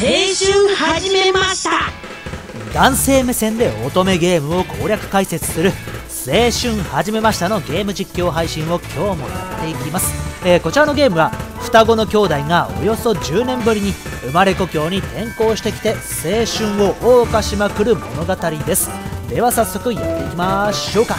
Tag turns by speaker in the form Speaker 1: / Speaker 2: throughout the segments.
Speaker 1: 春始めました。
Speaker 2: 男性目線で乙女ゲームを攻略解説する青春始めましたのゲーム実況配信を今日もやっていきます、えー、こちらのゲームは双子の兄弟がおよそ10年ぶりに生まれ故郷に転校してきて青春を謳歌しまくる物語です。では早速やっていきましょうか。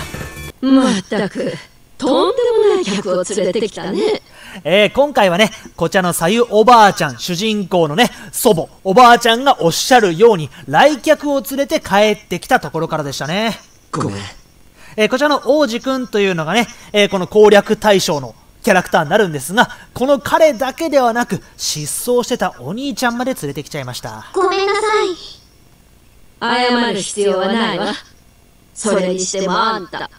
Speaker 1: まったく。とんでもない客を連れてきたね
Speaker 2: えー、今回はね、こちらのさゆおばあちゃん、主人公のね、祖母、おばあちゃんがおっしゃるように、来客を連れて帰ってきたところからでしたね。
Speaker 3: ごめん。
Speaker 2: えー、こちらの王子くんというのがね、えー、この攻略対象のキャラクターになるんですが、この彼だけではなく、失踪してたお兄ちゃんまで連れてきちゃいました。
Speaker 4: ごめんなさ
Speaker 1: い。謝る必要はないわ。それにしてもあんた、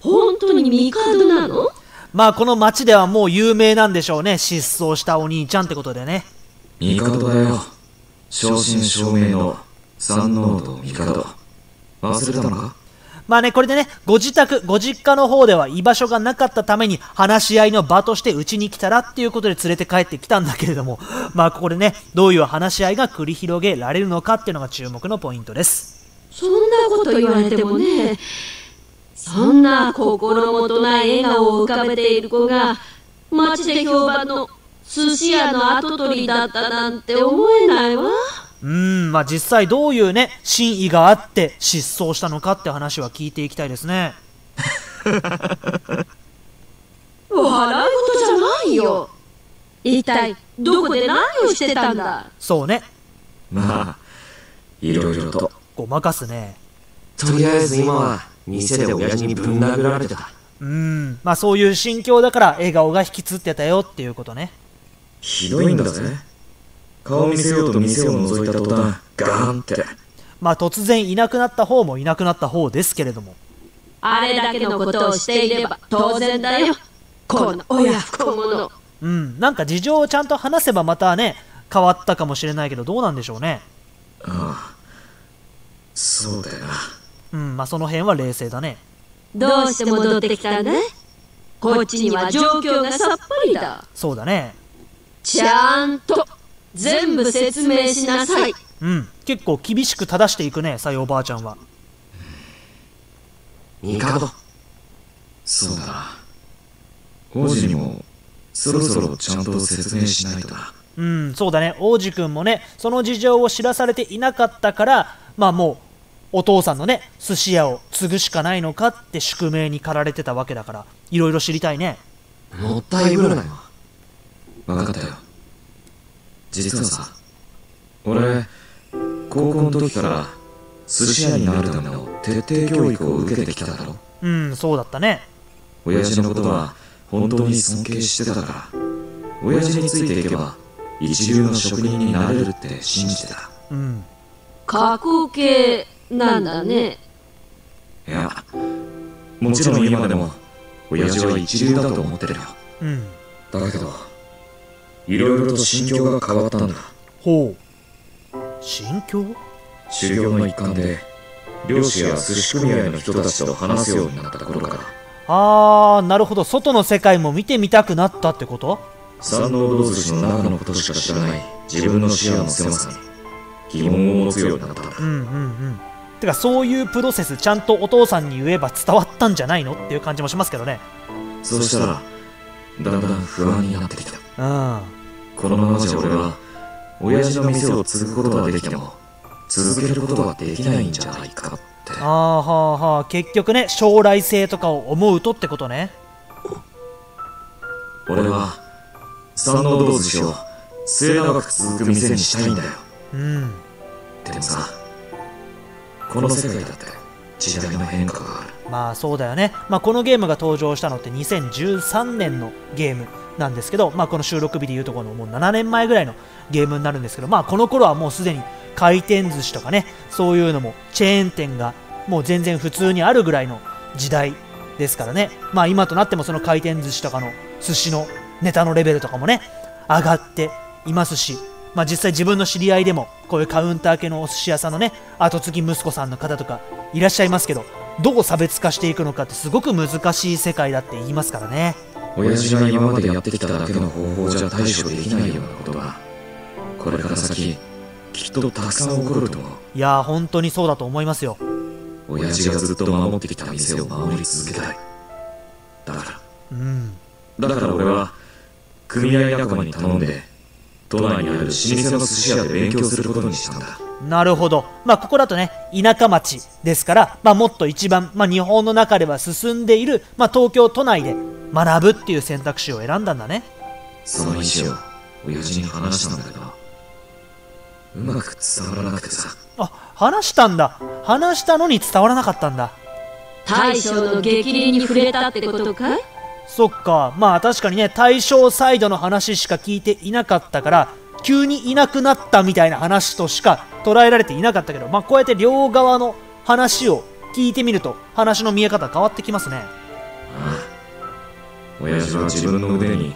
Speaker 1: 本当に帝なの？
Speaker 2: まあこの町ではもう有名なんでしょうね。失踪したお兄ちゃんってことでね。
Speaker 3: 帝だよ。正真正銘の三能と帝。忘れたのか？
Speaker 2: まあね、これでね、ご自宅、ご実家の方では居場所がなかったために話し合いの場としてうちに来たらっていうことで連れて帰ってきたんだけれども、まあここでね、どういう話し合いが繰り広げられるのかっていうのが注目のポイントです。
Speaker 1: そんなこと言われてもね、そんな心もとない笑顔を浮かべている子が街で評判の寿司屋の跡取りだったなんて思えないわ。
Speaker 2: うんまあ実際どういうね真意があって失踪したのかって話は聞いていきたいですね。
Speaker 1: 笑い事じゃないよ。一体どこで何をしてたんだ？
Speaker 2: そうね。
Speaker 3: まあいろいろと。
Speaker 2: ごまかすね。
Speaker 3: とりあえず今は店で親父にぶん殴られてた。
Speaker 2: うん。まあそういう心境だから笑顔が引きつってたよっていうことね。
Speaker 3: ひどいんだぜ。顔見せようと店を覗いた途端ガーンって。
Speaker 2: まあ突然いなくなった方もいなくなった方ですけれども。
Speaker 1: あれだけのことをしていれば当然だよ。この親不孝者。
Speaker 2: うん。なんか事情をちゃんと話せばまたね変わったかもしれないけどどうなんでしょうね。
Speaker 3: ああ。そうだよな
Speaker 2: うんまあその辺は冷静だね。
Speaker 1: どうして戻ってきたんだ？こっちには状況がさっぱりだ。
Speaker 2: そうだね。
Speaker 1: ちゃんと全部説明しなさい。
Speaker 2: うん結構厳しく正していくねさよおばあちゃんは。
Speaker 3: 帝そうだ。な王子にもそろそろちゃんと説明しないと。な
Speaker 2: うんそうだね。王子くんもねその事情を知らされていなかったからまあもうお父さんのね寿司屋を継ぐしかないのかって宿命に駆られてたわけだからいろいろ知りたいね。
Speaker 3: もったいぶるなよ。分かったよ。実はさ俺高校の時から寿司屋になるための徹底教育を受けてきただろ。
Speaker 2: うんそうだったね。
Speaker 3: 親父のことは本当に尊敬してたから。親父についていけば一流の職人になれるって信じてた。
Speaker 2: うん。
Speaker 1: 過去形なんだね。
Speaker 3: いやもちろん今でも親父は一流だと思ってるよ。
Speaker 2: うん。
Speaker 3: だけどいろいろと心境が変わったんだ。
Speaker 2: ほう。心境？
Speaker 3: 修行の一環で漁師や寿司組合の人たちと話すようになった頃から。
Speaker 2: あーなるほど。外の世界も見てみたくなったってこと？
Speaker 3: 三能堂寿司の中のことしか知らない自分の視野の狭さに疑問を持つようになったんだ。
Speaker 2: うんうんうんてかそういうプロセスちゃんとお父さんに言えば伝わったんじゃないのっていう感じもしますけどね。
Speaker 3: そうしたらだんだん不安になってきた。
Speaker 2: うん。
Speaker 3: このままじゃ俺は親父の店を継ぐことはできても続けることはできないんじゃないかって。
Speaker 2: ああはあはあ結局ね将来性とかを思うとってことね。
Speaker 3: 俺は三能堂寿司を末永く続く店にしたいんだよ。
Speaker 2: うん。
Speaker 3: でもさこの世界だって時代の変化がある。
Speaker 2: まあそうだよね、まあ、このゲームが登場したのって2013年のゲームなんですけど、まあ、この収録日でいうところのもう7年前ぐらいのゲームになるんですけど、まあ、この頃はもうすでに回転寿司とかねそういうのもチェーン店がもう全然普通にあるぐらいの時代ですからね、まあ、今となってもその回転寿司とかの寿司のネタのレベルとかもね上がっていますし、まあ、実際自分の知り合いでもこういうカウンター系のお寿司屋さんのね後継ぎ息子さんの方とかいらっしゃいますけどどう差別化していくのかってすごく難しい世界だって言いますからね。
Speaker 3: 親父が今までやってきただけの方法じゃ対処できないようなことがこれから先きっとたくさん起こると思う。
Speaker 2: いやー本当にそうだと思いますよ。
Speaker 3: 親父がずっと守ってきた店を守り続けたい。だから。
Speaker 2: うん。
Speaker 3: だから俺は組合仲間に頼んで都内にある老舗の寿司屋で勉強することにしたんだ。
Speaker 2: なるほど。まあここだとね田舎町ですから、まあ、もっと一番、まあ、日本の中では進んでいる、まあ、東京都内で学ぶっていう選択肢を選んだんだね。
Speaker 3: その意思を親父に話したんだけどうまく伝わらなくてさ。
Speaker 2: あ話したんだ。話したのに伝わらなかったんだ。
Speaker 1: 大将の激励に触れたってことかい？
Speaker 2: そっか。まあ確かにね対象サイドの話しか聞いていなかったから急にいなくなったみたいな話としか捉えられていなかったけどまあこうやって両側の話を聞いてみると話の見え方変わってきますね。
Speaker 3: ああ。親父は自分の腕に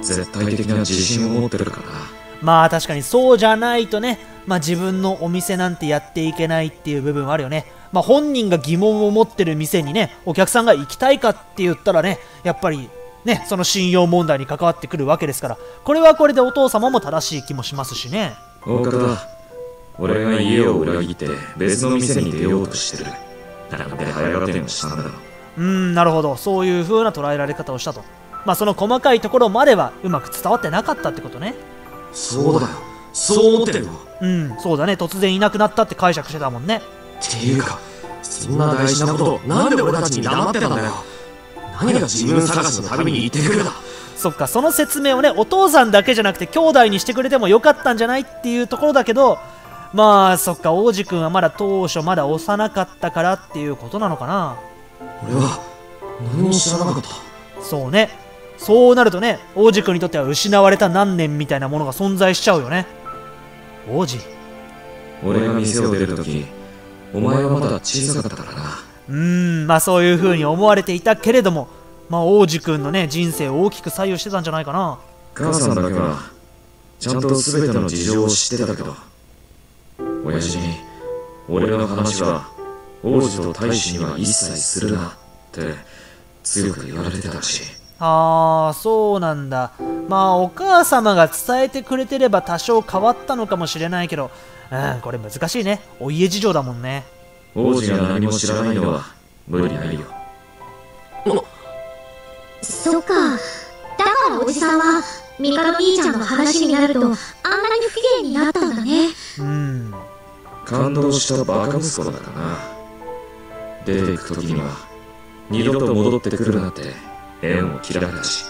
Speaker 3: 絶対的な自信を持ってるから。な
Speaker 2: まあ確かにそうじゃないとね、まあ、自分のお店なんてやっていけないっていう部分はあるよね。まあ、本人が疑問を持ってる店にね、お客さんが行きたいかって言ったらね、やっぱりね、その信用問題に関わってくるわけですから、これはこれでお父様も正しい気もしますしね。
Speaker 3: 大方俺が家を裏切って別の店に出ようとしてるなんで早がてもしたんだろう
Speaker 2: うーん、なるほど。そういう風な捉えられ方をしたと。まあその細かいところまではうまく伝わってなかったってことね。
Speaker 4: そうだよそう思ってるよ
Speaker 2: うん、そうだね。突然いなくなったって解釈してたもんね。
Speaker 4: っていうかそんな大事なことなんで俺たちに黙ってたんだよ何が自分探しのためにいてくれだ
Speaker 2: そっか、その説明をね、お父さんだけじゃなくて兄弟にしてくれてもよかったんじゃないっていうところだけど、まあ、そっか、王子くんはまだ当初まだ幼かったからっていうことなのかな。
Speaker 4: 俺は何も知らなかった
Speaker 2: そうね。そうなるとね、王子くんにとっては失われた何年みたいなものが存在しちゃうよね。王子。
Speaker 3: 俺が店を出るときお前はまだ小さかったからな
Speaker 2: うーん、まあそういう風に思われていたけれども、まあ王子くんのね、人生を大きく左右してたんじゃないかな。
Speaker 3: 母さんだけはちゃんと全ての事情を知ってたけど親父に俺の話は王子と大使には一切するなって強く言われてたらしい
Speaker 2: ああ、そうなんだ。まあ、お母様が伝えてくれてれば多少変わったのかもしれないけど、うん、これ難しいね。お家事情だもんね。
Speaker 3: 王子が何も知らないのは無理ないよ
Speaker 5: そっか。だからおじさんは、ミカド兄ちゃんの話になると、あんなに不機嫌になったんだね。
Speaker 2: うん。
Speaker 3: 感動したバカ息子だからな出ていく時には二度と戻ってくるなって縁を切られたし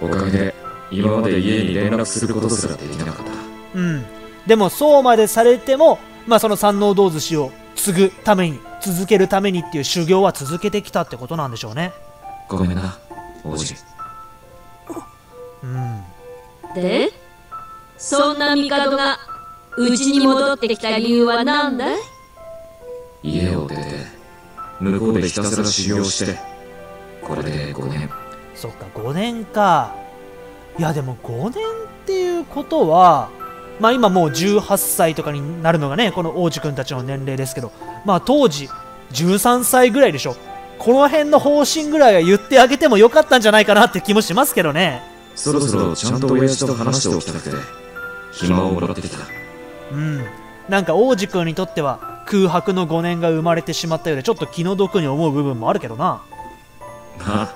Speaker 3: おかげで今まで家に連絡することすらできなかった
Speaker 2: うん。でも、そうまでされても、まあ、その三能銅寿司を継ぐために、続けるためにっていう修行は続けてきたってことなんでしょうね。
Speaker 3: ごめんな王子
Speaker 2: うん。
Speaker 1: で？そんな帝がうちに戻ってきた理由は何だい？
Speaker 3: 家を出て向こうでひたすら修行してこれで5年
Speaker 2: そっか、5年か。いや、でも5年っていうことは、まあ今もう18歳とかになるのがね、この王子くんたちの年齢ですけど、まあ当時13歳ぐらいでしょ。この辺の方針ぐらいは言ってあげてもよかったんじゃないかなって気もしますけどね。
Speaker 3: そろそろちゃんと親父と話しておきたくて暇をもらってきた
Speaker 2: うん。なんか王子くんにとっては空白の5年が生まれてしまったようでちょっと気の毒に思う部分もあるけどな。
Speaker 3: まあ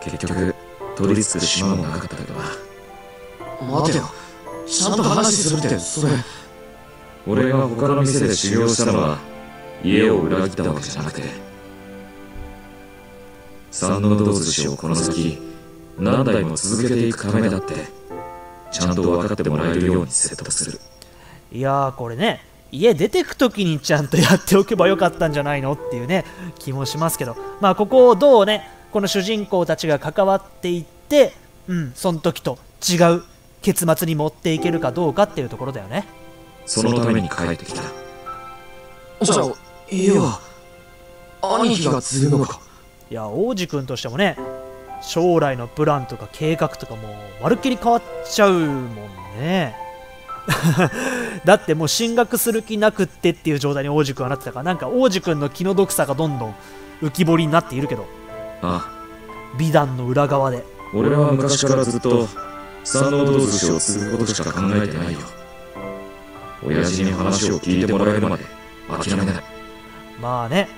Speaker 3: 結局取りつく島もなかったけどな
Speaker 4: 待てよちゃんと話するって。それ。
Speaker 3: 俺が他の店で修行したのは家を裏切ったわけじゃなくて。三の銅寿司をこの先何代も続けていくためだってちゃんと分かってもらえるように説得する。
Speaker 2: いやーこれね家出てく時にちゃんとやっておけばよかったんじゃないのっていうね気もしますけど。まあここをどうねこの主人公たちが関わっていってうんその時と違う結末に持っていけるかどうかっていうところだよね。
Speaker 3: そのために帰ってきた。
Speaker 4: じゃあ家は兄貴が継ぐのか。
Speaker 2: いや王子くんとしてもね将来のプランとか計画とかもうまるっきり変わっちゃうもんね。だってもう進学する気なくってっていう状態に王子くんはなってたからなんか王子くんの気の毒さがどんどん浮き彫りになっているけど。
Speaker 3: あ。
Speaker 2: 美談の裏側で。
Speaker 3: 俺は昔からずっと三の銅寿司を継ぐことしか考えてないよ。親父に話を聞いてもらえるまで諦めない。
Speaker 2: まあね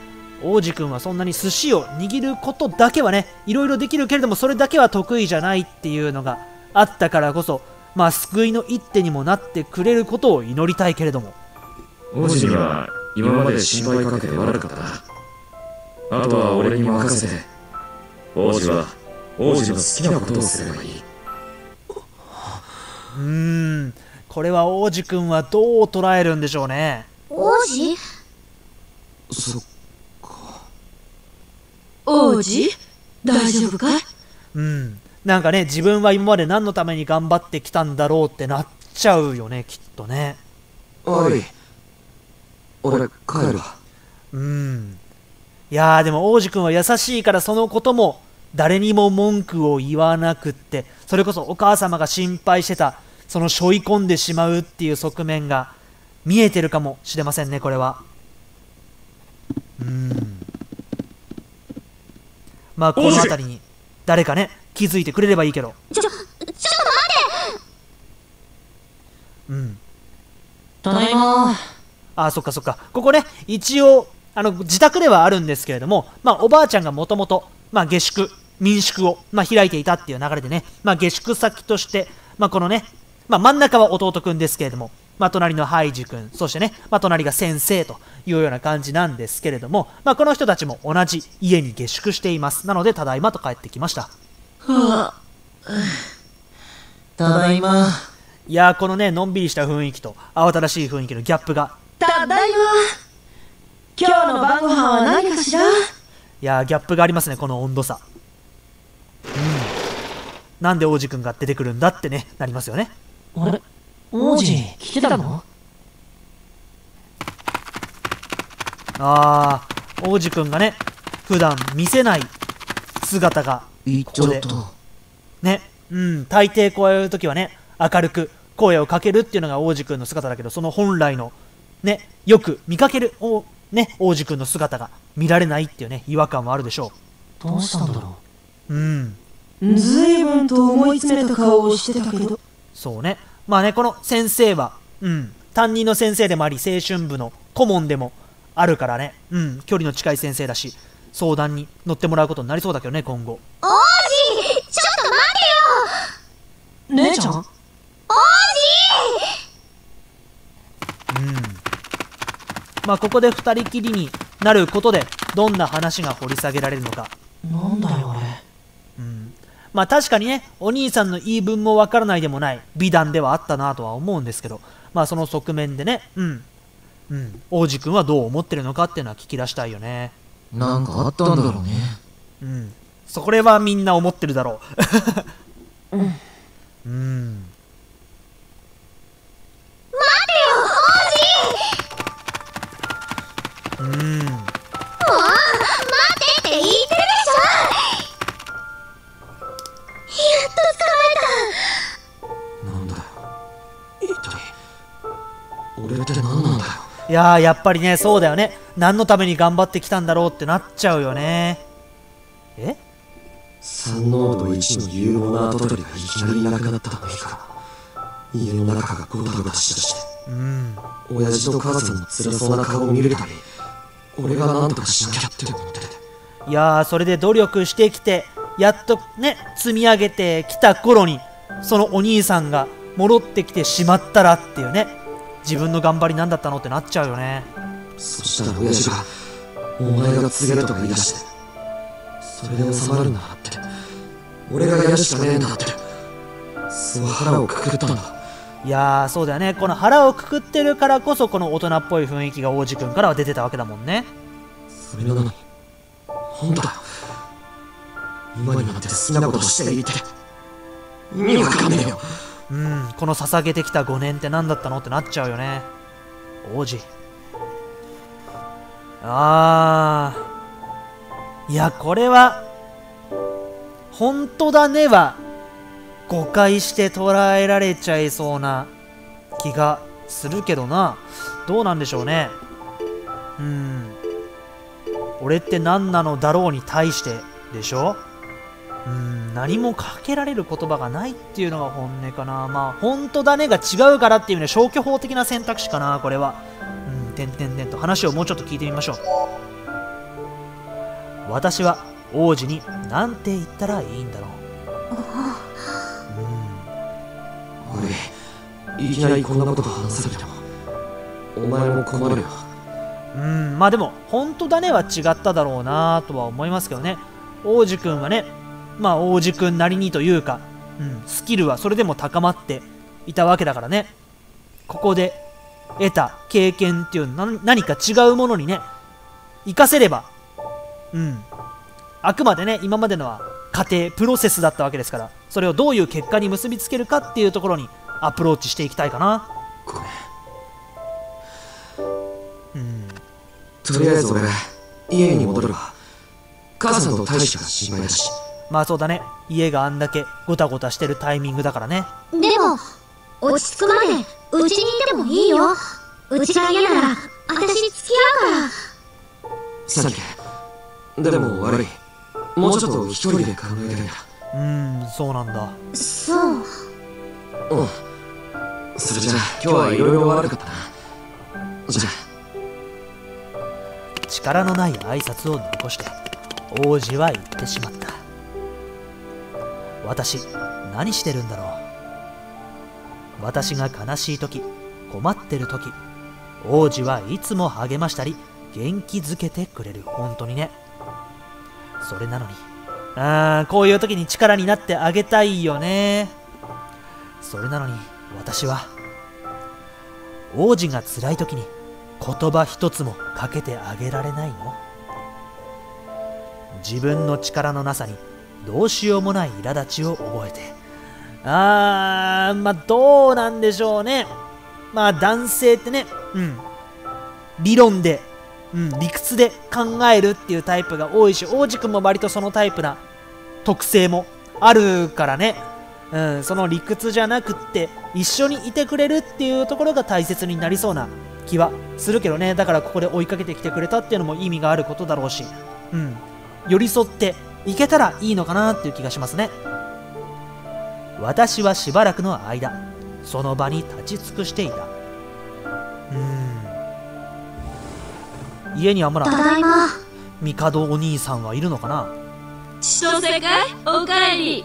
Speaker 2: 王子くんはそんなに寿司を握ることだけはねいろいろできるけれどもそれだけは得意じゃないっていうのがあったからこそまあ救いの一手にもなってくれることを祈りたいけれども。
Speaker 3: 王子には今まで心配かけて悪かったあとは俺に任せて。王子は王子の好きなことをすればいいう
Speaker 2: ーん。これは王子くんはどう捉えるんでしょうね。
Speaker 5: 王子？
Speaker 4: そ
Speaker 1: 王子？大丈夫かい？
Speaker 2: うん。なんかね自分は今まで何のために頑張ってきたんだろうってなっちゃうよねきっとね。
Speaker 4: おい。俺帰るわ。
Speaker 2: うん。いやーでも王子くんは優しいからそのことも誰にも文句を言わなくってそれこそお母様が心配してたその背負い込んでしまうっていう側面が見えてるかもしれませんねこれは。うん。まあこの辺りに誰かね気づいてくれればいいけど。
Speaker 5: ちょ、ちょっと待って。
Speaker 2: うん。
Speaker 6: ただいま。
Speaker 2: あそっかそっか。ここね一応あの自宅ではあるんですけれども、まあ、おばあちゃんがもともと下宿民宿を、まあ、開いていたっていう流れでね、まあ、下宿先として、まあ、このね、まあ、真ん中は弟くんですけれども、まあ、隣のハイジ君そしてね、まあ、隣が先生というような感じなんですけれども、まあ、この人たちも同じ家に下宿しています。なのでただいまと帰ってきました。
Speaker 6: はあただいま。
Speaker 2: いやーこのねのんびりした雰囲気と慌ただしい雰囲気のギャップが。
Speaker 6: ただいま。今日の晩ご飯は何かしら？
Speaker 2: いやーギャップがありますねこの温度差。うん。なんで王子くんが出てくるんだってねなりますよね
Speaker 6: あれ？王子来てたの？
Speaker 2: あー王子くんがね普段見せない姿が
Speaker 4: ちょっと
Speaker 2: ねうん大抵こういう時はね明るく声をかけるっていうのが王子くんの姿だけどその本来のねよく見かけるおね王子くんの姿が見られないっていうね違和感はあるでしょ
Speaker 6: どうしたんだろ
Speaker 2: う？うん。
Speaker 6: うずいぶんと思い詰めた顔をしてたけど
Speaker 2: そうね。まあね、この先生は、うん、担任の先生でもあり、青春部の顧問でもあるからね、うん、距離の近い先生だし、相談に乗ってもらうことになりそうだけどね、今後。
Speaker 5: 王子ちょっと待てよ
Speaker 6: 姉ちゃん？
Speaker 2: うん。まあ、ここで二人きりになることで、どんな話が掘り下げられるのか。
Speaker 6: なんだよあれ
Speaker 2: うん。まあ、確かにね、お兄さんの言い分もわからないでもない美談ではあったなとは思うんですけど、まあ、その側面でね、うん。うん。王子くんはどう思ってるのかっていうのは聞き出したいよね。
Speaker 4: なんかあったんだろうね
Speaker 2: うん。それはみんな思ってるだろう。うん。うん。うん。
Speaker 5: 待てやっと捕ま
Speaker 4: なんだよ一体俺って何なんだよ
Speaker 2: いやー、やっぱりね、そうだよね。何のために頑張ってきたんだろうってなっちゃうよね。え？
Speaker 4: 三濃度1の有能な跡取りがいきなりいなくなったのいいから家の中がゴタゴタしだして
Speaker 2: うん。
Speaker 4: 親父と母さんの辛そうな顔を見るたび俺が何とかしなきゃって思ってて
Speaker 2: いやー、それで努力してきて、やっとね、積み上げてきた頃に、そのお兄さんが戻ってきてしまったらっていうね、自分の頑張りなんだったのってなっちゃうよね。
Speaker 4: そしたら親父が「お前が告げろ」とか言い出してそれで収まるんだなって俺がやるしかねえんだってそう腹をくくったんだ
Speaker 2: いやー、そうだよね。この腹をくくってるからこそ、この大人っぽい雰囲気が王子くんからは出てたわけだもんね。
Speaker 4: それなのに本当だ今になって好きなことしていて意味わかんねえよ
Speaker 2: うん、この捧げてきた5年って何だったのってなっちゃうよね。王子。あー。いや、これは、本当だねは、誤解して捉えられちゃいそうな気がするけどな。どうなんでしょうね。うん。俺って何なのだろうに対してでしょうん何もかけられる言葉がないっていうのが本音かな。まあ本当だねが違うからっていうね消去法的な選択肢かなこれは。うんてんてんてんと。話をもうちょっと聞いてみましょう。私は王子に何て言ったらいいんだろう。
Speaker 4: 俺いきなりこんなこと話されてもお前も困るよ。
Speaker 2: うんまあでも本当だねは違っただろうなとは思いますけどね。王子くんはねまあ王子くんなりにというか、うん、スキルはそれでも高まっていたわけだからね。ここで得た経験っていうな何か違うものにね活かせればうんあくまでね今までのは過程プロセスだったわけですからそれをどういう結果に結びつけるかっていうところにアプローチしていきたいかな。
Speaker 4: ごめん
Speaker 2: うん。
Speaker 4: とりあえず俺家に戻るわ。母さんと大使が心配だし。
Speaker 2: まあそうだね。家があんだけゴタゴタしてるタイミングだからね。
Speaker 5: でも、落ち着くまで、うちにいてもいいよ。うちが嫌なら、私付き合うから。
Speaker 4: サンキューでも悪い。もうちょっと一人で考えたいんだ
Speaker 2: うーんそうなんだ。
Speaker 5: そう。
Speaker 4: うん。それじゃあ今日はいろいろ悪かったな。じゃ
Speaker 2: 力のない挨拶を残して王子は言ってしまった私何してるんだろう？私が悲しい時困ってる時王子はいつも励ましたり元気づけてくれる。本当にね。それなのにあーこういう時に力になってあげたいよね。それなのに私は王子が辛い時に言葉一つもかけてあげられないの。自分の力のなさにどうしようもない苛立ちを覚えて。あーまあどうなんでしょうね。まあ男性ってねうん。理論で、うん、理屈で考えるっていうタイプが多いし王子くんも割とそのタイプな特性もあるからね。うん、その理屈じゃなくって一緒にいてくれるっていうところが大切になりそうな気はするけどね。だからここで追いかけてきてくれたっていうのも意味があることだろうし、うん、寄り添っていけたらいいのかなっていう気がしますね。私はしばらくの間その場に立ち尽くしていた。うん。家にはま
Speaker 5: た
Speaker 2: だ
Speaker 5: だいま。
Speaker 2: 帝お兄さんはいるのかな？
Speaker 1: 千歳かいおかえり。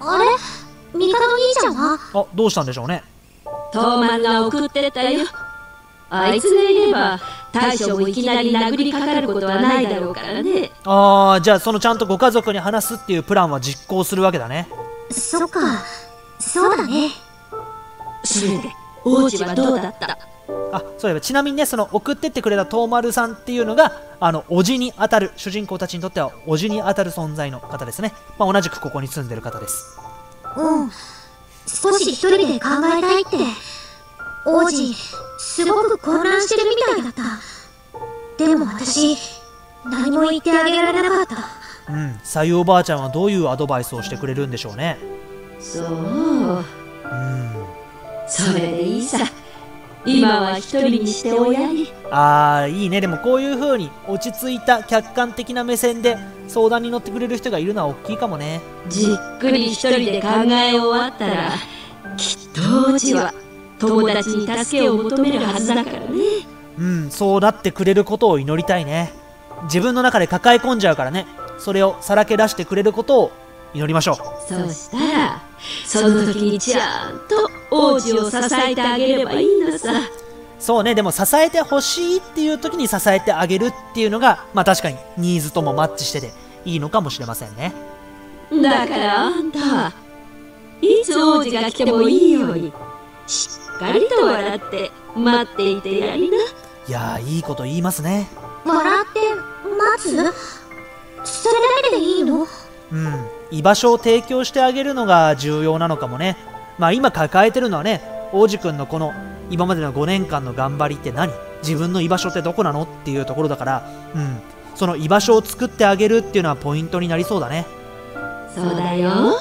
Speaker 5: あれ？ミカド兄ちゃんは？
Speaker 2: あどうしたんでしょうね。
Speaker 1: トーマンが送ってったよ。あいつがいれば大将もいきなり殴りかかることはないだろうからね
Speaker 2: ああじゃあそのちゃんとご家族に話すっていうプランは実行するわけだね
Speaker 5: そっか。そうだね。
Speaker 1: それで王子はどうだった？
Speaker 2: あそういえばちなみにねその送ってってくれた東丸さんっていうのがあの叔父に当たる主人公たちにとっては叔父に当たる存在の方ですね、まあ、同じくここに住んでる方です
Speaker 5: うん。少し一人で考えたいって。王子、すごく混乱してるみたいだった。でも私、何も言ってあげられなかった。
Speaker 2: うんさゆおばあちゃんはどういうアドバイスをしてくれるんでしょうね。
Speaker 1: そう。
Speaker 2: うん。
Speaker 1: それでいいさ。今は一人にしておやり。
Speaker 2: あーいいね。でもこういう風に落ち着いた客観的な目線で相談に乗ってくれる人がいるのは大きいかもね。
Speaker 1: じっくり一人で考え終わったらきっと王子は友達に助けを求めるはずだからね。
Speaker 2: うんそうなってくれることを祈りたいね。自分の中で抱え込んじゃうからね。それをさらけ出してくれることを祈りましょう。
Speaker 1: そしたらその時にちゃんと王子を支えてあげればいいのさ。
Speaker 2: そうねでも支えてほしいっていう時に支えてあげるっていうのがまあ確かにニーズともマッチしてていいのかもしれませんね。
Speaker 1: だからあんたはいつ王子が来てもいいようにしっかりと笑って待っていてやりな。い
Speaker 2: やーいいこと言いますね。
Speaker 5: 笑って、待つ？それだけでいいの？
Speaker 2: うん居場所を提供してあげるのが重要なのかもね。まあ今抱えてるのはね王子くんのこの今までの5年間の頑張りって何？自分の居場所ってどこなのっていうところだから。うんその居場所を作ってあげるっていうのはポイントになりそうだね。
Speaker 1: そうだよ。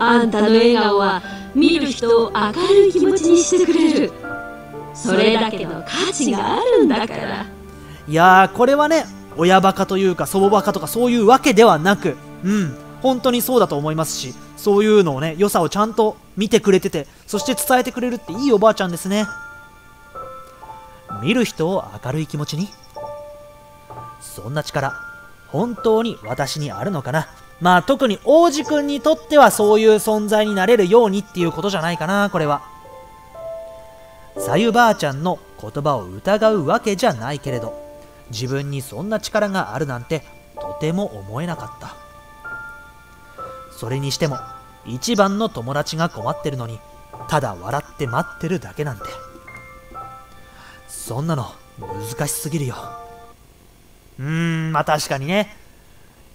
Speaker 1: あんたの笑顔は見る人を明るい気持ちにしてくれる。それだけの価値があるんだから。
Speaker 2: いやこれはね親バカというか祖母バカとかそういうわけではなくうん本当にそうだと思いますしそういうのをね良さをちゃんと見てくれててそして伝えてくれるっていいおばあちゃんですね。見る人を明るい気持ちに？そんな力本当に私にあるのかな？まあ特に王子くんにとってはそういう存在になれるようにっていうことじゃないかなこれは。さゆばあちゃんの言葉を疑うわけじゃないけれど自分にそんな力があるなんてとても思えなかった。それにしても一番の友達が困ってるのにただ笑って待ってるだけなんて。そんなの難しすぎるよ。うーんまあ確かにね。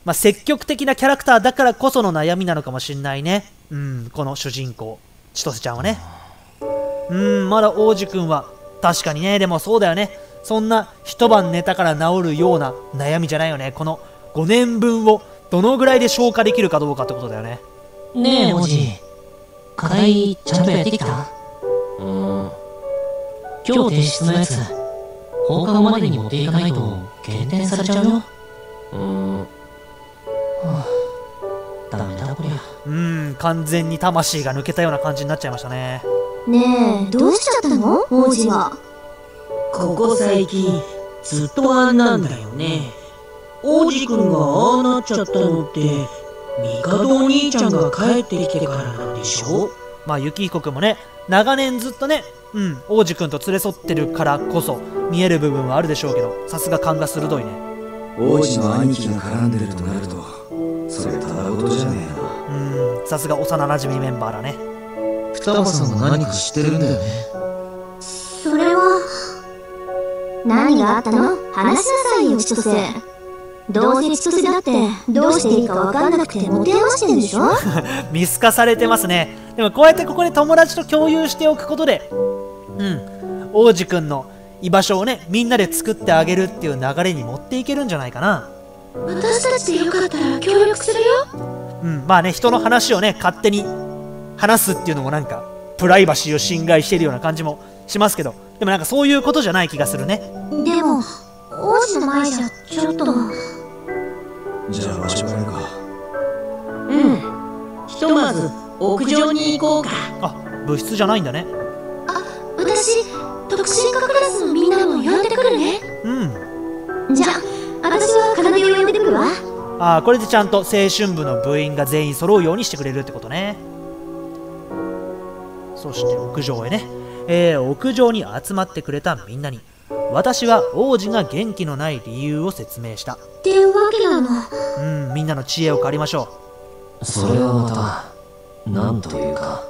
Speaker 2: まあ積極的なキャラクターだからこその悩みなのかもしんないね。うんこの主人公千歳ちゃんはね。うーんまだ王子くんは確かにね。でもそうだよね。そんな一晩寝たから治るような悩みじゃないよね。この5年分をどのぐらいで消化できるかどうかってことだよね。
Speaker 7: ねえ、王子。課題、ちゃんとやってきた？
Speaker 4: うん。
Speaker 7: 今日提出のやつ、放課後までに持っていかないと減点されちゃうよ。
Speaker 4: うん
Speaker 7: ダメだ、こりゃ。
Speaker 2: うーん完全に魂が抜けたような感じになっちゃいましたね。
Speaker 5: ねえ、どうしちゃったの？王子は。
Speaker 6: ここ最近ずっとあんなんだよね。王子くんがああなっちゃったのって帝お兄ちゃんが帰ってきてからなんでしょ？
Speaker 2: まあ雪彦くんもね長年ずっとねうん王子くんと連れ添ってるからこそ見える部分はあるでしょうけどさすが勘が鋭いね。
Speaker 3: 王子の兄貴が絡んでるとなるとそれただ事じゃねえな。
Speaker 2: うん。さすが幼馴染メンバーだね。
Speaker 4: 双葉さんが何か知ってるんだよね。
Speaker 5: それは。何があったの？話しなさいよ、千歳。どうせ千歳だって、どうしていいかわかんなくて持て余してんでしょ？
Speaker 2: 見透かされてますね。でもこうやってここで友達と共有しておくことでうん。王子くんの居場所をねみんなで作ってあげるっていう流れに持っていけるんじゃないかな
Speaker 5: 私たちでよかったら協力するよ。
Speaker 2: うんまあね人の話をね勝手に話すっていうのもなんかプライバシーを侵害しているような感じもしますけどでもなんかそういうことじゃない気がするね
Speaker 5: でも、王子の前じゃ、ちょっと。
Speaker 3: じゃあ場所変えるか
Speaker 6: うんひとまず屋上に行こうか
Speaker 2: あ部室じゃないんだね
Speaker 5: 私、特進科クラスのみんなも呼んでくるね。
Speaker 2: うん
Speaker 5: じゃあ、くるわ。
Speaker 2: ああこれでちゃんと青春部の部員が全員揃うようにしてくれるってことね。そして屋上へね。えー屋上に集まってくれたみんなに私は王子が元気のない理由を説明した。
Speaker 5: ってわけなの？
Speaker 2: うんみんなの知恵を借りましょ
Speaker 4: それはまたなんというか。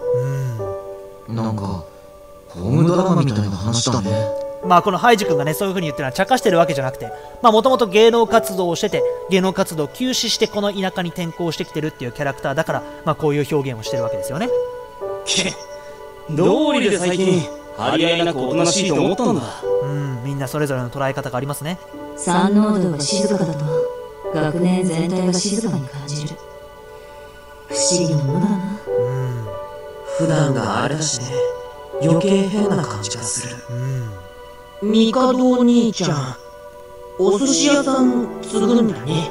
Speaker 2: ううん。
Speaker 4: なんかホームドラマみたいな話だね
Speaker 2: まあこのハイジ君がねそういう風に言ってるのは茶化してるわけじゃなくてまあもともと芸能活動をしてて芸能活動を休止してこの田舎に転校してきてるっていうキャラクターだからまあこういう表現をしてるわけですよね。
Speaker 8: どうりで最近張り合いなくおとなしいと思ったんだ。
Speaker 2: うんみんなそれぞれの捉え方がありますね。
Speaker 9: 三能度が静かだと学年全体が静かに感じる。不思議なものだな。
Speaker 2: うん。
Speaker 6: 普段があれだしね。余計変な感じがする。
Speaker 2: うん
Speaker 6: 帝お兄ちゃんお寿司屋さん継ぐんだね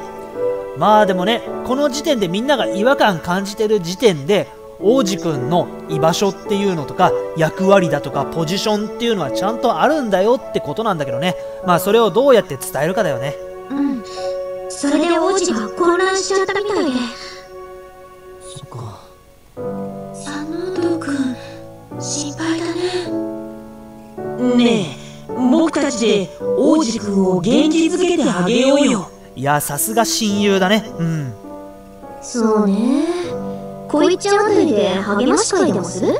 Speaker 2: まあでもねこの時点でみんなが違和感感じてる時点で王子くんの居場所っていうのとか役割だとかポジションっていうのはちゃんとあるんだよってことなんだけどねまあそれをどうやって伝えるかだよね
Speaker 5: うん。それで王子が混乱しちゃったみたいで。
Speaker 7: そっか。
Speaker 5: 佐野堂くん、心配だね。
Speaker 6: ねえ僕たちで王子くんを元気づけてあげようよ。
Speaker 2: いやさすが親友だね。うん。
Speaker 5: そうね。こいちゃんあたりで励まし会でもする？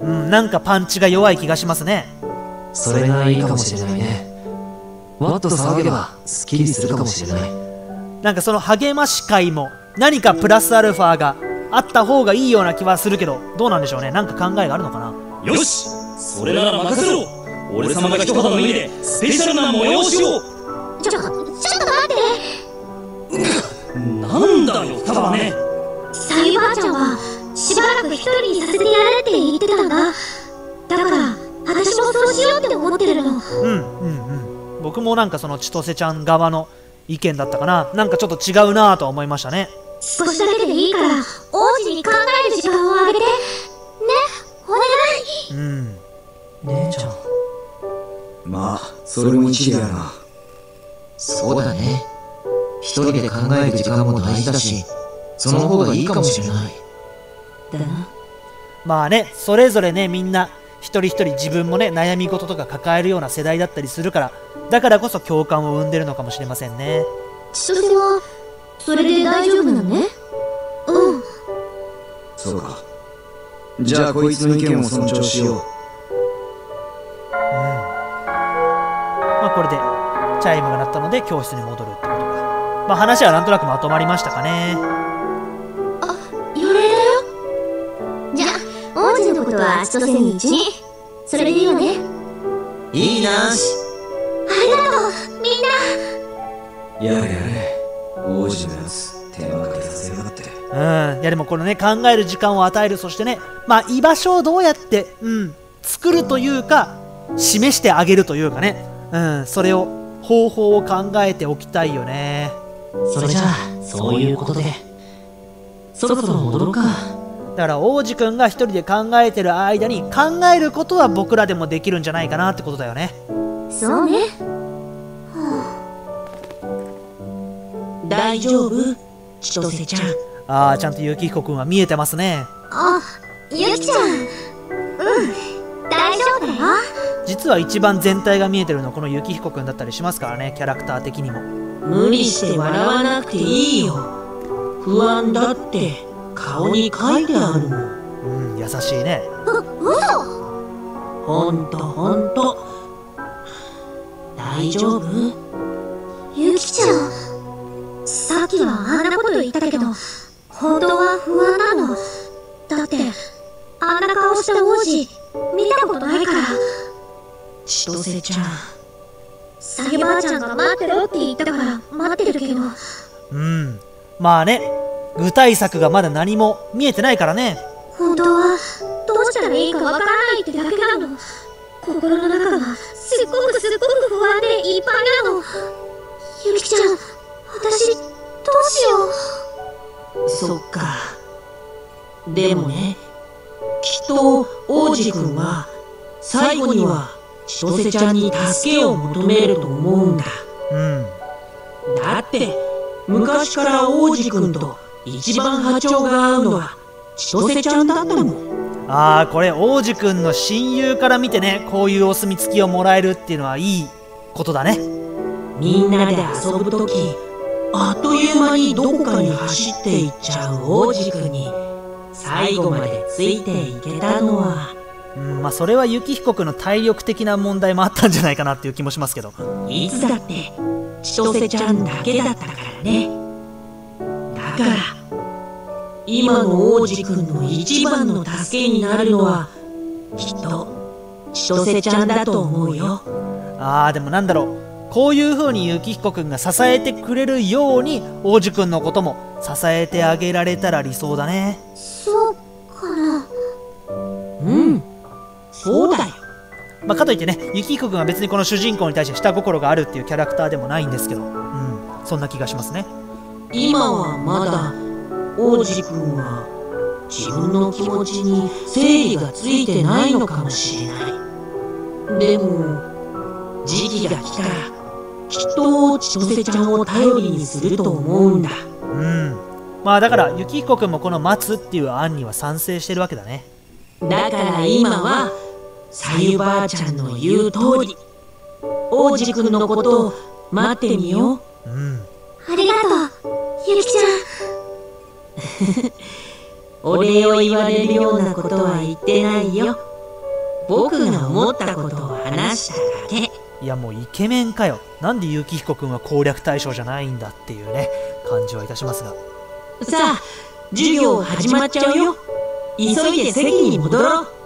Speaker 2: うん、なんかパンチが弱い気がしますね。
Speaker 4: それがいいかもしれないね。わっと騒げばスッキリするかもしれない。
Speaker 2: なんかその励まし会も何かプラスアルファがあった方がいいような気はするけどどうなんでしょうね。なんか考えがあるのかな。
Speaker 8: よしそれなら任せろ俺様が一肌脱いでスペシャルな催しを。
Speaker 5: ちょ、ちょっと待って。
Speaker 8: なんだよ双葉ね。
Speaker 5: さゆばあちゃんは、しばらく一人にさせてやれって言ってたんだ。だから、私もそうしようって思ってるの。
Speaker 2: うんうんうん。僕もなんかその千歳ちゃん側の意見だったかな。なんかちょっと違うなぁとは思いましたね。
Speaker 5: 少しだけでいいから王子に考える時間をあげて。ねお願い。
Speaker 2: うん。
Speaker 6: 姉ちゃん
Speaker 4: まあそれも一理あるな
Speaker 7: そうだね。一人で考える時間も大事だし、その方がいいかもしれない。
Speaker 9: だな。
Speaker 2: まあねそれぞれねみんな一人一人自分もね悩み事とか抱えるような世代だったりするからだからこそ共感を生んでるのかもしれませんね
Speaker 5: 千歳はそれで大丈夫なのね？うん
Speaker 3: そうかじゃあこいつの意見を尊重しよう
Speaker 2: あこれでチャイムが鳴ったので教室に戻るってことか。まあ話はなんとなくまとまりましたかね。
Speaker 5: 予令だよ。じゃあ王子のことは千歳に一にそれでいいよね。
Speaker 6: いいなし。
Speaker 5: ありがとうみんな。
Speaker 3: やれやれ。王子のやつ手間かけさせやがって。
Speaker 2: うん。いやでもこのね考える時間を与える。そしてねまあ居場所をどうやってうん作るというか示してあげるというかねうんそれを方法を考えておきたいよね。
Speaker 7: それじゃあ、そういうことで。そろそろ戻ろうか。
Speaker 2: だから王子くんが一人で考えてる間に考えることは僕らでもできるんじゃないかなってことだよね。
Speaker 5: そうね。
Speaker 6: 大丈夫。千歳ちゃん。
Speaker 2: ああちゃんと雪彦くんは見えてますね。
Speaker 5: あゆきちゃん。うん。大丈夫だよ
Speaker 2: 実は一番全体が見えてるのはこの雪彦くんだったりしますからねキャラクター的にも。
Speaker 6: 無理して笑わなくていいよ。不安だって顔に書いてあるもん。
Speaker 2: うん優しいね。
Speaker 6: ほんとほんと。大丈夫？
Speaker 5: ゆきちゃんさっきはあんなこと言ったけど本当は不安なの。だってあんな顔した王子見たことないから
Speaker 6: 千歳ちゃん。
Speaker 5: さぎばあちゃんが待ってろって言ったから待ってるけど。
Speaker 2: うん。まあね。具体策がまだ何も見えてないからね。
Speaker 5: 本当はどうしたらいいかわからないってだけなの。心の中はすっごくすっごく不安でいっぱいなの。ゆきちゃん私どうしよう。
Speaker 6: そっか。でもねきっと王子くんは最後には千歳ちゃんに助けを求めると思うんだ。
Speaker 2: うん。
Speaker 6: だって昔から王子くんと一番波長が合うのは千歳ちゃんだったも。ん
Speaker 2: ああこれ王子くんの親友から見てねこういうお墨付きをもらえるっていうのはいいことだね。
Speaker 6: みんなで遊ぶときあっという間にどこかに走っていっちゃう王子くんに最後までついていけたのは
Speaker 2: うんまあそれは雪彦くんの体力的な問題もあったんじゃないかなっていう気もしますけど。
Speaker 6: いつだって千歳ちゃんだけだったからね。だから今の王子くんの一番の助けになるのはきっと千歳ちゃんだと思うよ。
Speaker 2: あーでもなんだろう。こういう風に雪彦くんが支えてくれるように王子くんのことも支えてあげられたら理想だね。
Speaker 5: そう
Speaker 6: そうだよ。
Speaker 2: まあ、かといってね雪彦くんは別にこの主人公に対して下心があるっていうキャラクターでもないんですけどうんそんな気がしますね。
Speaker 6: 今はまだ王子くんは自分の気持ちに整理がついてないのかもしれない。でも時期が来たらきっと千歳ちゃんを頼りにすると思うんだ。
Speaker 2: うん。まあだから雪彦くんもこの待つっていう案には賛成してるわけだね。
Speaker 6: だから今はさゆばあちゃんの言う通り。王子くんのことを待ってみよう。
Speaker 2: うん。
Speaker 5: ありがとうゆきちゃん。
Speaker 6: お礼を言われるようなことは言ってないよ。僕が思ったことを話しただけ。
Speaker 2: いやもうイケメンかよ。なんで雪彦くんは攻略対象じゃないんだっていうね感じはいたしますが。
Speaker 6: さあ授業始まっちゃうよ。急いで席に戻ろう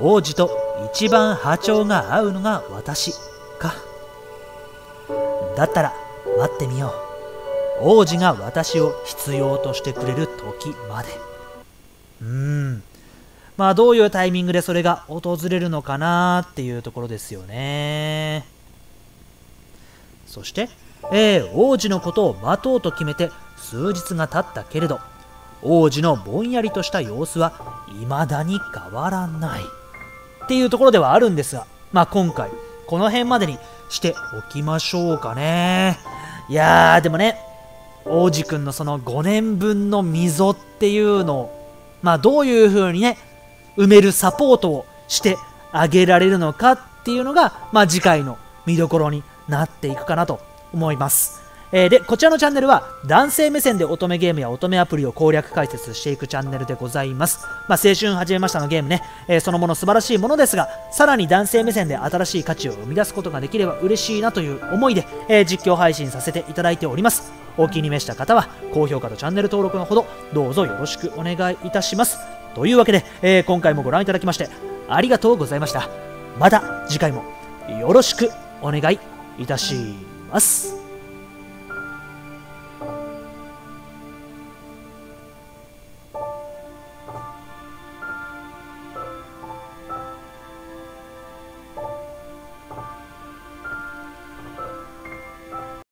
Speaker 2: 王子と一番波長が合うのが私か。だったら待ってみよう。王子が私を必要としてくれる時まで。うーん。まあどういうタイミングでそれが訪れるのかなっていうところですよね。そして、えー王子のことを待とうと決めて数日が経ったけれど王子のぼんやりとした様子は未だに変わらない。っていうところではあるんですがまあ今回この辺までにしておきましょうかね。いやーでもね王子くんのその5年分の溝っていうのをまあどういう風にね埋めるサポートをしてあげられるのかっていうのがまあ次回の見どころになっていくかなと思います。えーで、こちらのチャンネルは男性目線で乙女ゲームや乙女アプリを攻略解説していくチャンネルでございます。まあ、青春始めましたのゲームね、えーそのもの素晴らしいものですが、さらに男性目線で新しい価値を生み出すことができれば嬉しいなという思いで、えー実況配信させていただいております。お気に召した方は、高評価とチャンネル登録のほど、どうぞよろしくお願いいたします。というわけで、え今回もご覧いただきまして、ありがとうございました。また次回もよろしくお願いいたします。